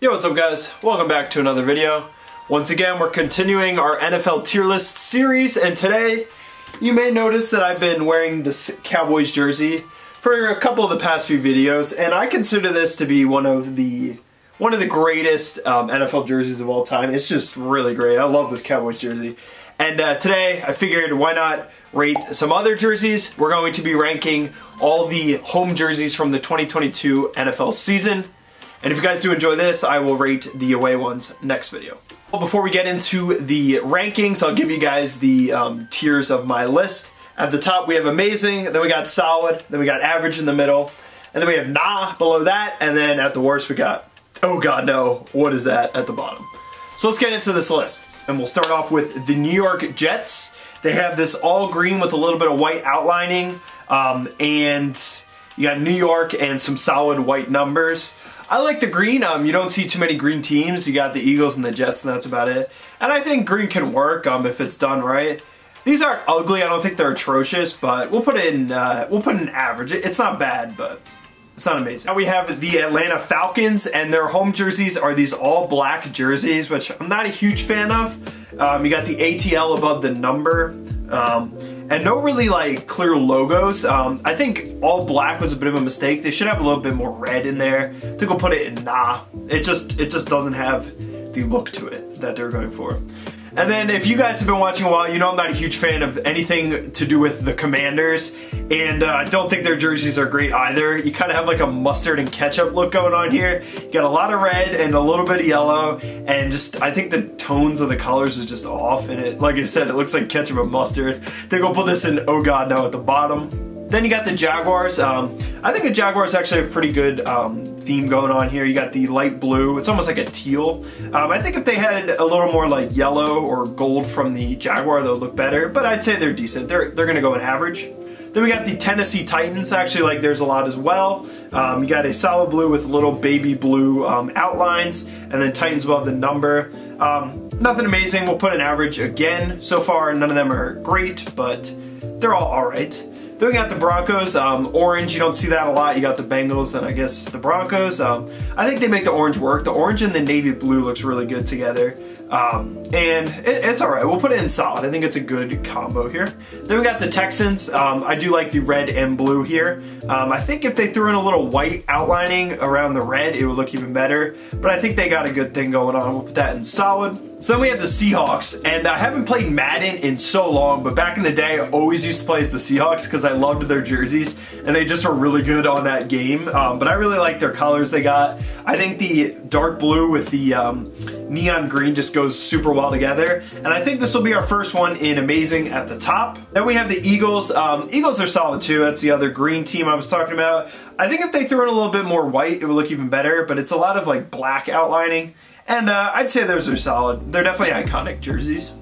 Yo, what's up guys? Welcome back to another video. Once again, we're continuing our NFL tier list series, and today you may notice that I've been wearing this Cowboys jersey for a couple of the past few videos, and I consider this to be one of the one of the greatest um, NFL jerseys of all time. It's just really great. I love this Cowboys jersey. And uh, today, I figured why not rate some other jerseys. We're going to be ranking all the home jerseys from the 2022 NFL season. And if you guys do enjoy this, I will rate the away ones next video. Well, before we get into the rankings, I'll give you guys the um, tiers of my list. At the top, we have amazing, then we got solid, then we got average in the middle, and then we have nah below that, and then at the worst, we got oh god no, what is that at the bottom. So let's get into this list. And we'll start off with the New York Jets. They have this all green with a little bit of white outlining, um, and you got New York and some solid white numbers. I like the green. Um, you don't see too many green teams. You got the Eagles and the Jets, and that's about it. And I think green can work um, if it's done right. These aren't ugly. I don't think they're atrocious, but we'll put it in. Uh, we'll put an average. It's not bad, but it's not amazing. Now we have the Atlanta Falcons, and their home jerseys are these all black jerseys, which I'm not a huge fan of. Um, you got the ATL above the number. Um, and no really like clear logos. Um, I think all black was a bit of a mistake. They should have a little bit more red in there. I think we'll put it in nah. It just it just doesn't have the look to it that they're going for. And then if you guys have been watching a while, you know I'm not a huge fan of anything to do with the Commanders. And uh, I don't think their jerseys are great either. You kind of have like a mustard and ketchup look going on here. You got a lot of red and a little bit of yellow. And just, I think the tones of the colors are just off. And it, like I said, it looks like ketchup and mustard. They're gonna put this in Oh God Now at the bottom. Then you got the Jaguars. Um, I think the Jaguars actually have a pretty good um, theme going on here. You got the light blue. It's almost like a teal. Um, I think if they had a little more like yellow or gold from the Jaguar, they would look better. But I'd say they're decent. They're, they're going to go in average. Then we got the Tennessee Titans. Actually, like there's a lot as well. Um, you got a solid blue with little baby blue um, outlines, and then Titans above the number. Um, nothing amazing. We'll put an average again. So far, none of them are great, but they're all alright. Then we got the Broncos, um, orange, you don't see that a lot. You got the Bengals and I guess the Broncos. Um, I think they make the orange work. The orange and the navy blue looks really good together. Um, and it, it's alright, we'll put it in solid. I think it's a good combo here. Then we got the Texans. Um, I do like the red and blue here. Um, I think if they threw in a little white outlining around the red, it would look even better. But I think they got a good thing going on. We'll put that in solid. So then we have the Seahawks, and I haven't played Madden in so long, but back in the day, I always used to play as the Seahawks because I loved their jerseys, and they just were really good on that game. Um, but I really like their colors they got. I think the dark blue with the um, neon green just goes super well together, and I think this will be our first one in Amazing at the top. Then we have the Eagles. Um, Eagles are solid too. That's the other green team I was talking about. I think if they threw in a little bit more white, it would look even better, but it's a lot of like black outlining. And uh, I'd say those are solid. They're definitely iconic jerseys.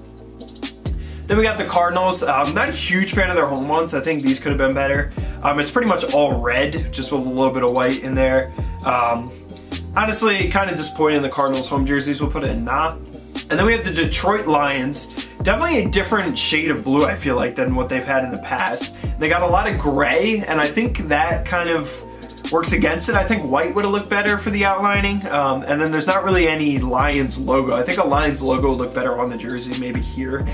Then we got the Cardinals. I'm not a huge fan of their home ones. I think these could have been better. Um, it's pretty much all red, just with a little bit of white in there. Um, honestly, kind of disappointing the Cardinals home jerseys. We'll put it in nah. And then we have the Detroit Lions. Definitely a different shade of blue, I feel like, than what they've had in the past. They got a lot of gray, and I think that kind of works against it. I think white would have looked better for the outlining. Um, and then there's not really any Lions logo. I think a Lions logo would look better on the jersey, maybe here.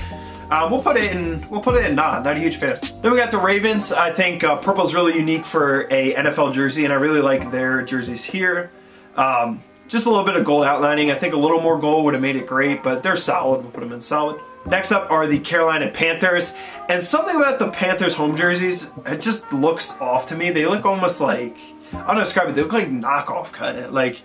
Uh, we'll put it in. We'll put it in. Not not a huge fan. Then we got the Ravens. I think uh, purple is really unique for a NFL jersey, and I really like their jerseys here. Um, just a little bit of gold outlining. I think a little more gold would have made it great, but they're solid. We'll put them in solid. Next up are the Carolina Panthers. And something about the Panthers home jerseys, it just looks off to me. They look almost like, I don't know describe it, they look like knockoff kind of. Like,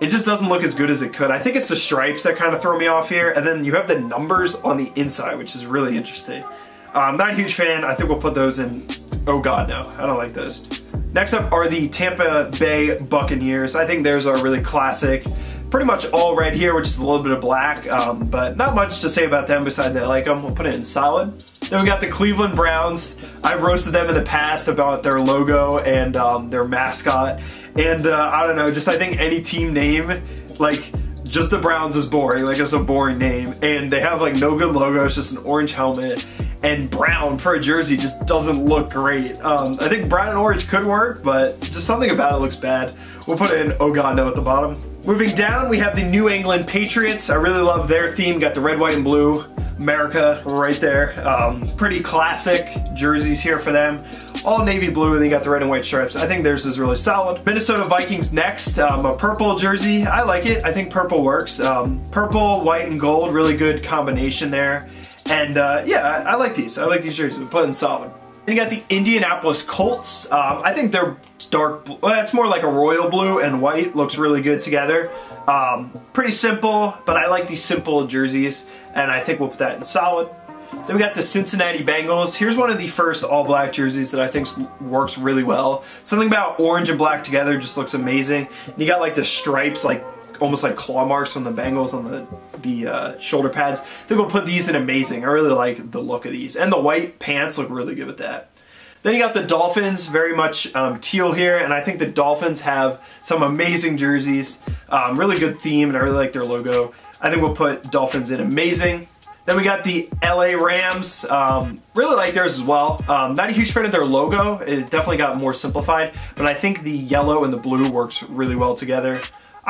it just doesn't look as good as it could. I think it's the stripes that kind of throw me off here. And then you have the numbers on the inside, which is really interesting. Uh, I'm not a huge fan. I think we'll put those in, oh god no, I don't like those. Next up are the Tampa Bay Buccaneers. I think theirs are really classic pretty much all red here, which is a little bit of black, um, but not much to say about them besides I like them. We'll put it in solid. Then we got the Cleveland Browns. I've roasted them in the past about their logo and um, their mascot. And uh, I don't know, just I think any team name, like, just the Browns is boring. Like, it's a boring name. And they have, like, no good logo. It's just an orange helmet. And brown for a jersey just doesn't look great. Um, I think brown and orange could work, but just something about it looks bad. We'll put in No at the bottom. Moving down, we have the New England Patriots. I really love their theme. Got the red, white, and blue. America right there. Um, pretty classic jerseys here for them. All navy blue and they got the red and white stripes. I think theirs is really solid. Minnesota Vikings next, um, a purple jersey. I like it. I think purple works. Um, purple, white, and gold, really good combination there. And uh, yeah, I, I, like these. I like these jerseys. We put in solid. And you got the Indianapolis Colts. Um, I think they're dark, well, it's more like a royal blue and white. Looks really good together. Um, pretty simple, but I like these simple jerseys, and I think we'll put that in solid. Then we got the Cincinnati Bengals. Here's one of the first all-black jerseys that I think works really well. Something about orange and black together just looks amazing. And you got like the stripes, like almost like claw marks from the Bengals on the the uh, shoulder pads. Think we'll put these in amazing. I really like the look of these. And the white pants look really good with that. Then you got the Dolphins, very much um, teal here, and I think the Dolphins have some amazing jerseys, um, really good theme, and I really like their logo. I think we'll put Dolphins in amazing. Then we got the LA Rams. Um, really like theirs as well. Um, not a huge fan of their logo. It definitely got more simplified, but I think the yellow and the blue works really well together.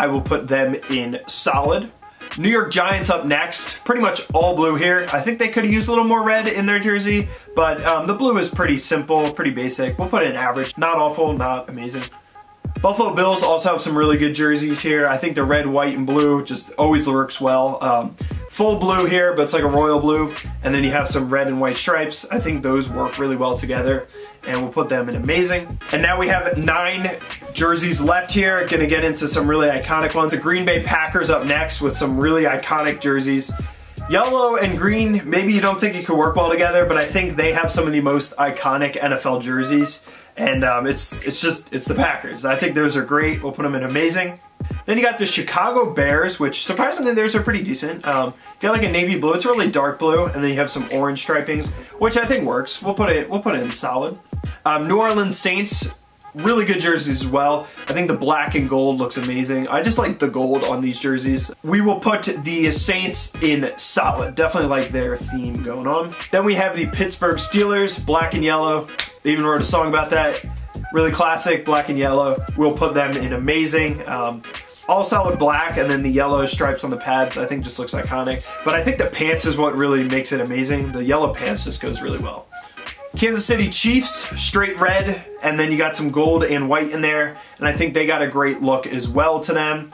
I will put them in solid. New York Giants up next. Pretty much all blue here. I think they could used a little more red in their jersey, but um, the blue is pretty simple, pretty basic. We'll put it in average. Not awful, not amazing. Buffalo Bills also have some really good jerseys here. I think the red, white, and blue just always works well. Um, full blue here, but it's like a royal blue. And then you have some red and white stripes. I think those work really well together. And we'll put them in amazing. And now we have nine jerseys left here. Gonna get into some really iconic ones. The Green Bay Packers up next with some really iconic jerseys. Yellow and green, maybe you don't think it could work well together, but I think they have some of the most iconic NFL jerseys. And um, it's it's just, it's the Packers. I think those are great. We'll put them in amazing. Then you got the Chicago Bears, which surprisingly theirs are pretty decent. Um, you got like a navy blue, it's really dark blue, and then you have some orange stripings, which I think works. We'll put it, we'll put it in solid. Um, New Orleans Saints, really good jerseys as well. I think the black and gold looks amazing. I just like the gold on these jerseys. We will put the Saints in solid. Definitely like their theme going on. Then we have the Pittsburgh Steelers, black and yellow. They even wrote a song about that. Really classic, black and yellow. We'll put them in amazing. Um, all solid black and then the yellow stripes on the pads I think just looks iconic. But I think the pants is what really makes it amazing. The yellow pants just goes really well. Kansas City Chiefs, straight red, and then you got some gold and white in there, and I think they got a great look as well to them.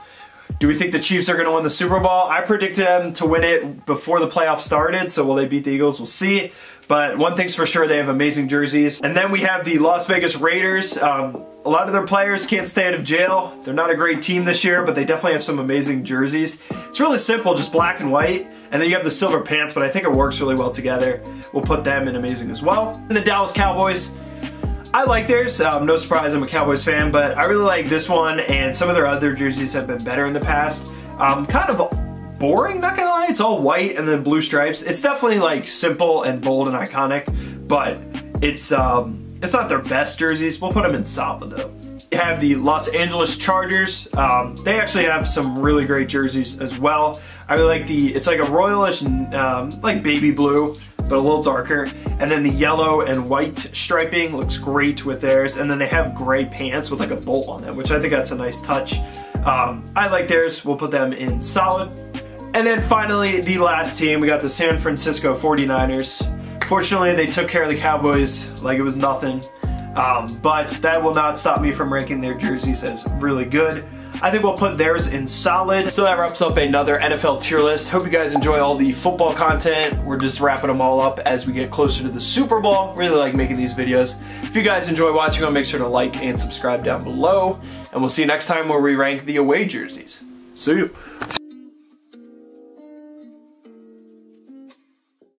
Do we think the Chiefs are going to win the Super Bowl? I predicted them to win it before the playoffs started, so will they beat the Eagles? We'll see. But one thing's for sure, they have amazing jerseys. And then we have the Las Vegas Raiders. Um, a lot of their players can't stay out of jail. They're not a great team this year, but they definitely have some amazing jerseys. It's really simple, just black and white. And then you have the silver pants, but I think it works really well together. We'll put them in amazing as well. And the Dallas Cowboys. I like theirs. Um, no surprise, I'm a Cowboys fan, but I really like this one, and some of their other jerseys have been better in the past. Um, kind of boring, not gonna lie. It's all white and then blue stripes. It's definitely like simple and bold and iconic, but it's um, it's not their best jerseys. We'll put them in solid though. You have the Los Angeles Chargers. Um, they actually have some really great jerseys as well. I really like the, it's like a royalish, um, like baby blue, but a little darker. And then the yellow and white striping looks great with theirs. And then they have gray pants with like a bolt on them, which I think that's a nice touch. Um, I like theirs. We'll put them in solid. And then finally, the last team, we got the San Francisco 49ers. Fortunately, they took care of the Cowboys like it was nothing. Um, but that will not stop me from ranking their jerseys as really good. I think we'll put theirs in solid. So that wraps up another NFL tier list. Hope you guys enjoy all the football content. We're just wrapping them all up as we get closer to the Super Bowl. Really like making these videos. If you guys enjoy watching them, make sure to like and subscribe down below. And we'll see you next time where we rank the away jerseys. See you.